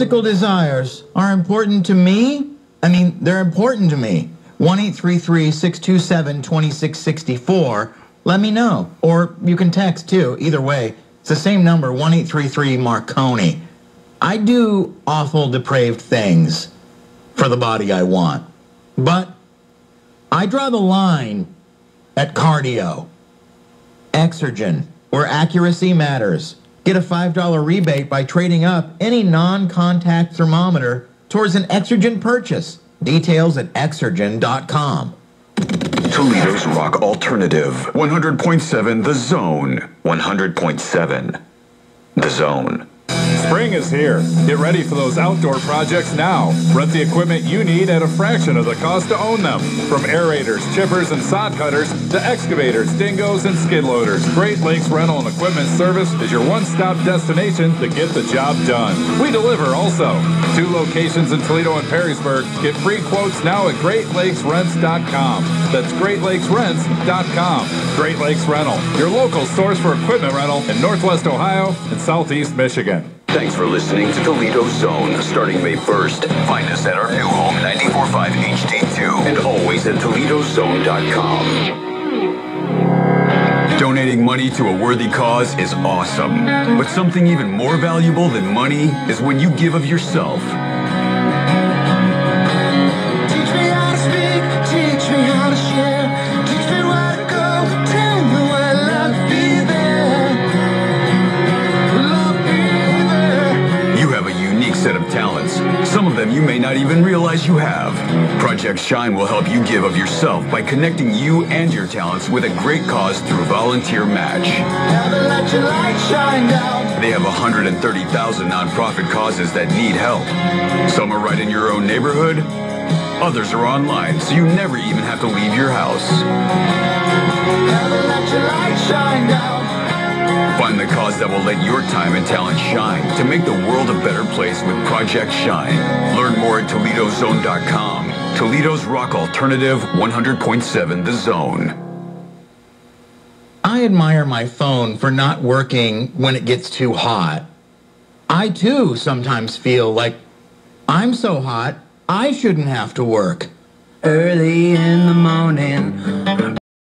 physical desires are important to me, I mean, they're important to me. 1 627 2664. Let me know. Or you can text too. Either way, it's the same number 1 Marconi. I do awful, depraved things for the body I want. But I draw the line at cardio, Exergen, where accuracy matters. Get a $5 rebate by trading up any non-contact thermometer towards an Exergen purchase. Details at Exergen.com. Toledo's Rock Alternative. 100.7 The Zone. 100.7 The Zone. Spring is here. Get ready for those outdoor projects now. Rent the equipment you need at a fraction of the cost to own them. From aerators, chippers, and sod cutters to excavators, dingoes, and skid loaders, Great Lakes Rental and Equipment Service is your one-stop destination to get the job done. We deliver also. Two locations in Toledo and Perrysburg. Get free quotes now at GreatLakesRents.com. That's GreatLakesRents.com. Great Lakes Rental, your local source for equipment rental in Northwest Ohio and Southeast Michigan. Thanks for listening to Toledo Zone. Starting May 1st, find us at our new home 94.5 HD2 and always at ToledoZone.com. Donating money to a worthy cause is awesome. But something even more valuable than money is when you give of yourself. Set of talents. Some of them you may not even realize you have. Project Shine will help you give of yourself by connecting you and your talents with a great cause through Volunteer Match. Let your light shine down. They have 130,000 nonprofit causes that need help. Some are right in your own neighborhood. Others are online, so you never even have to leave your house. Cause that will let your time and talent shine to make the world a better place with Project Shine. Learn more at ToledoZone.com. Toledo's Rock Alternative 100.7 The Zone. I admire my phone for not working when it gets too hot. I too sometimes feel like I'm so hot, I shouldn't have to work. Early in the morning,